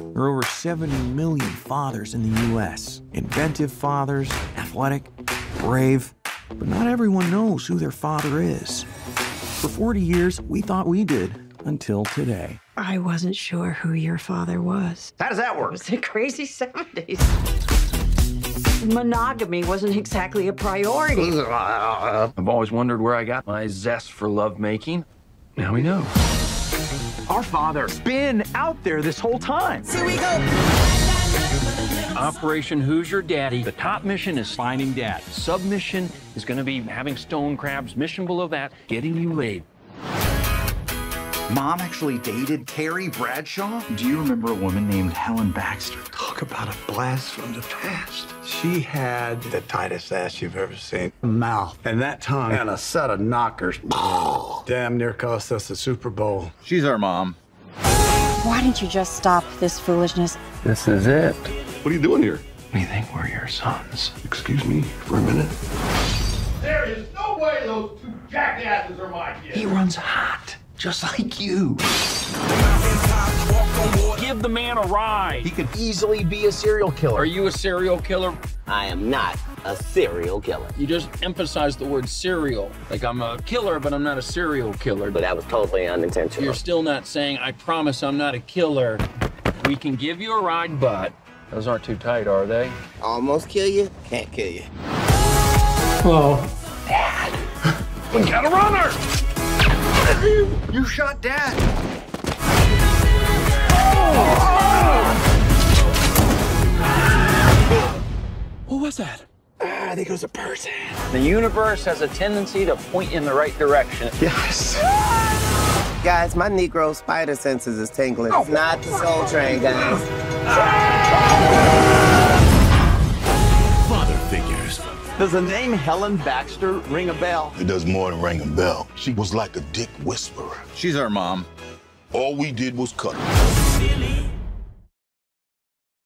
There are over 70 million fathers in the U.S. Inventive fathers, athletic, brave, but not everyone knows who their father is. For 40 years, we thought we did, until today. I wasn't sure who your father was. How does that It work? was the crazy 70s. Monogamy wasn't exactly a priority. I've always wondered where I got my zest for lovemaking. Now we know. Our father's been out there this whole time. Here we go. Operation Who's Your Daddy? The top mission is finding dad. Submission is going to be having stone crabs. Mission below that, getting you laid. Mom actually dated Terry Bradshaw? Do you remember a woman named Helen Baxter? Talk about a blast from the past. She had the tightest ass you've ever seen. A mouth and that tongue and a set of knockers. Damn near cost us the Super Bowl. She's our mom. Why didn't you just stop this foolishness? This is it. What are you doing here? We think we're your sons. Excuse me for a minute. There is no way those two jackasses are my kids. He runs hot, just like you. Give the man a ride. He could easily be a serial killer. Are you a serial killer? I am not a serial killer. You just emphasize the word serial. Like I'm a killer, but I'm not a serial killer. But that was totally unintentional. You're still not saying, I promise I'm not a killer. We can give you a ride, but those aren't too tight, are they? Almost kill you, can't kill you. Whoa. We got a runner! You shot Dad. What was that? I think it was a person. The universe has a tendency to point in the right direction. Yes. Guys, my Negro spider senses is tingling. It's oh. not the soul train, guys. Father Does the name Helen Baxter ring a bell? It does more than ring a bell. She was like a dick whisperer. She's our mom. All we did was cut. her.